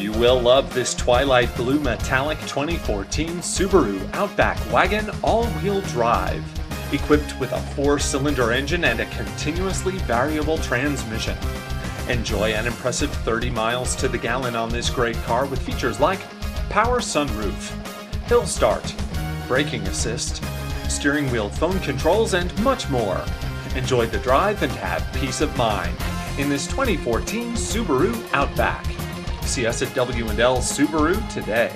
You will love this Twilight Blue Metallic 2014 Subaru Outback Wagon all-wheel drive, equipped with a four-cylinder engine and a continuously variable transmission. Enjoy an impressive 30 miles to the gallon on this great car with features like power sunroof, hill start, braking assist, steering wheel phone controls, and much more. Enjoy the drive and have peace of mind in this 2014 Subaru Outback. See us at W&L Subaru today.